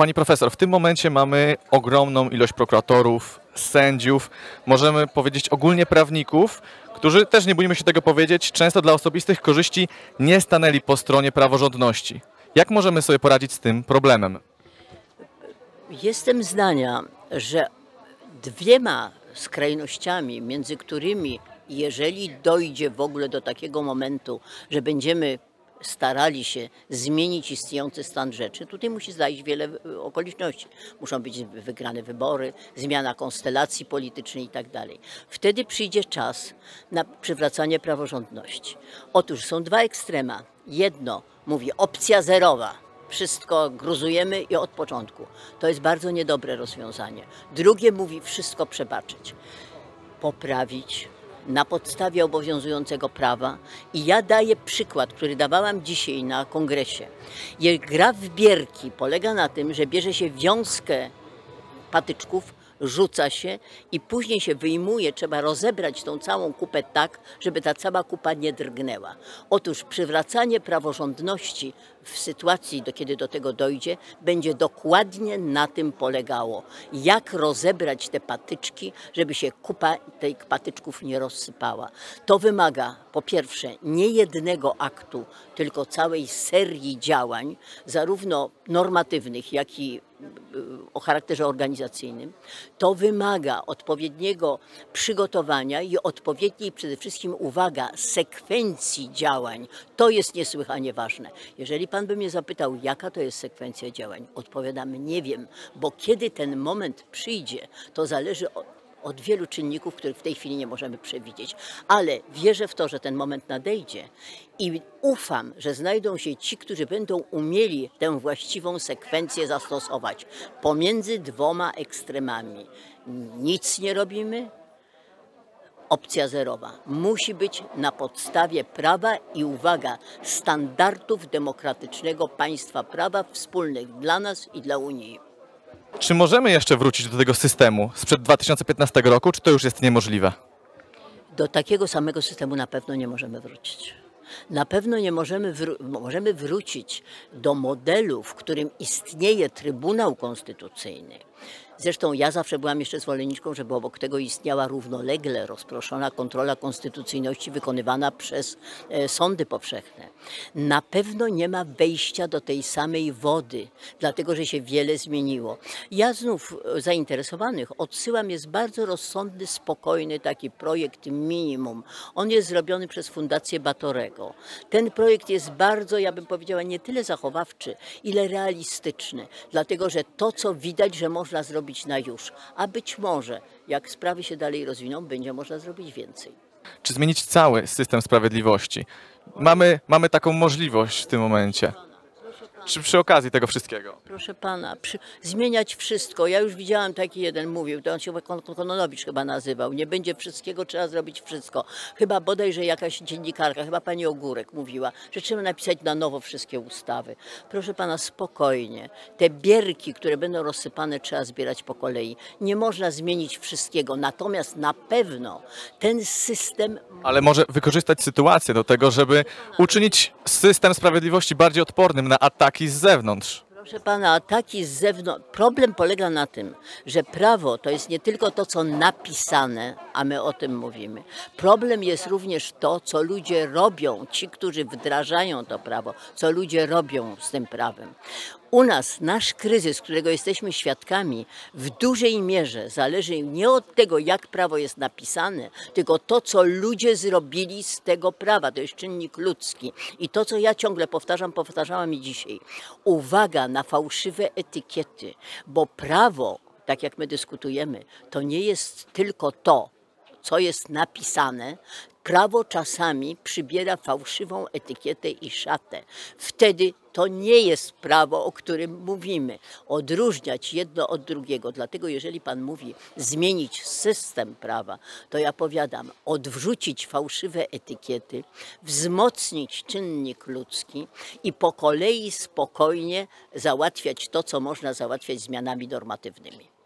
Pani profesor, w tym momencie mamy ogromną ilość prokuratorów, sędziów, możemy powiedzieć ogólnie prawników, którzy też nie bójmy się tego powiedzieć, często dla osobistych korzyści nie stanęli po stronie praworządności. Jak możemy sobie poradzić z tym problemem? Jestem zdania, że dwiema skrajnościami, między którymi, jeżeli dojdzie w ogóle do takiego momentu, że będziemy starali się zmienić istniejący stan rzeczy, tutaj musi zajść wiele e, okoliczności. Muszą być wygrane wybory, zmiana konstelacji politycznej itd. Wtedy przyjdzie czas na przywracanie praworządności. Otóż są dwa ekstrema. Jedno mówi opcja zerowa, wszystko gruzujemy i od początku. To jest bardzo niedobre rozwiązanie. Drugie mówi wszystko przebaczyć, poprawić na podstawie obowiązującego prawa. I ja daję przykład, który dawałam dzisiaj na kongresie. Gra w bierki polega na tym, że bierze się wiązkę patyczków, rzuca się i później się wyjmuje, trzeba rozebrać tą całą kupę tak, żeby ta cała kupa nie drgnęła. Otóż przywracanie praworządności w sytuacji, do, kiedy do tego dojdzie, będzie dokładnie na tym polegało. Jak rozebrać te patyczki, żeby się kupa tych patyczków nie rozsypała. To wymaga po pierwsze nie jednego aktu, tylko całej serii działań, zarówno normatywnych, jak i o charakterze organizacyjnym, to wymaga odpowiedniego przygotowania i odpowiedniej przede wszystkim, uwaga, sekwencji działań. To jest niesłychanie ważne. Jeżeli Pan by mnie zapytał, jaka to jest sekwencja działań, odpowiadam, nie wiem, bo kiedy ten moment przyjdzie, to zależy od, od wielu czynników, których w tej chwili nie możemy przewidzieć. Ale wierzę w to, że ten moment nadejdzie i ufam, że znajdą się ci, którzy będą umieli tę właściwą sekwencję zastosować pomiędzy dwoma ekstremami. Nic nie robimy, opcja zerowa. Musi być na podstawie prawa i uwaga, standardów demokratycznego państwa prawa wspólnych dla nas i dla Unii. Czy możemy jeszcze wrócić do tego systemu sprzed 2015 roku, czy to już jest niemożliwe? Do takiego samego systemu na pewno nie możemy wrócić. Na pewno nie możemy, wró- możemy wrócić do modelu, w którym istnieje Trybunał Konstytucyjny. Zresztą ja zawsze byłam jeszcze zwolenniczką, żeby obok tego istniała równolegle rozproszona kontrola konstytucyjności wykonywana przez e, sądy powszechne. Na pewno nie ma wejścia do tej samej wody, dlatego że się wiele zmieniło. Ja znów e, zainteresowanych odsyłam, jest bardzo rozsądny, spokojny taki projekt minimum. On jest zrobiony przez Fundację Batorego. Ten projekt jest bardzo, ja bym powiedziała, nie tyle zachowawczy, ile realistyczny, dlatego że to, co widać, że można zrobić na już, a być może, jak sprawy się dalej rozwiną, będzie można zrobić więcej. Czy zmienić cały system sprawiedliwości? Mamy, mamy taką możliwość w tym momencie. Czy przy okazji tego wszystkiego? Proszę pana, przy, zmieniać wszystko. Ja już widziałam taki jeden mówił, to on się Kon- Kononowicz chyba nazywał. Nie będzie wszystkiego, trzeba zrobić wszystko. Chyba bodajże jakaś dziennikarka, chyba pani Ogórek mówiła, że trzeba napisać na nowo wszystkie ustawy. Proszę pana, spokojnie. Te bierki, które będą rozsypane, trzeba zbierać po kolei. Nie można zmienić wszystkiego. Natomiast na pewno ten system Ale może wykorzystać sytuację do tego, żeby uczynić system sprawiedliwości bardziej odpornym na ataki z zewnątrz. Proszę pana, ataki z zewnątrz. Problem polega na tym, że prawo to jest nie tylko to, co napisane, a my o tym mówimy. Problem jest również to, co ludzie robią, ci, którzy wdrażają to prawo, co ludzie robią z tym prawem. U nas nasz kryzys, którego jesteśmy świadkami, w dużej mierze zależy nie od tego, jak prawo jest napisane, tylko to, co ludzie zrobili z tego prawa. To jest czynnik ludzki. I to, co ja ciągle powtarzam, powtarzałam i dzisiaj. Uwaga na fałszywe etykiety, bo prawo, tak jak my dyskutujemy, to nie jest tylko to, co jest napisane, prawo czasami przybiera fałszywą etykietę i szatę. Wtedy to nie jest prawo, o którym mówimy. Odróżniać jedno od drugiego. Dlatego, jeżeli Pan mówi zmienić system prawa, to ja powiadam, odwrzucić fałszywe etykiety, wzmocnić czynnik ludzki i po kolei spokojnie załatwiać to, co można załatwiać zmianami normatywnymi.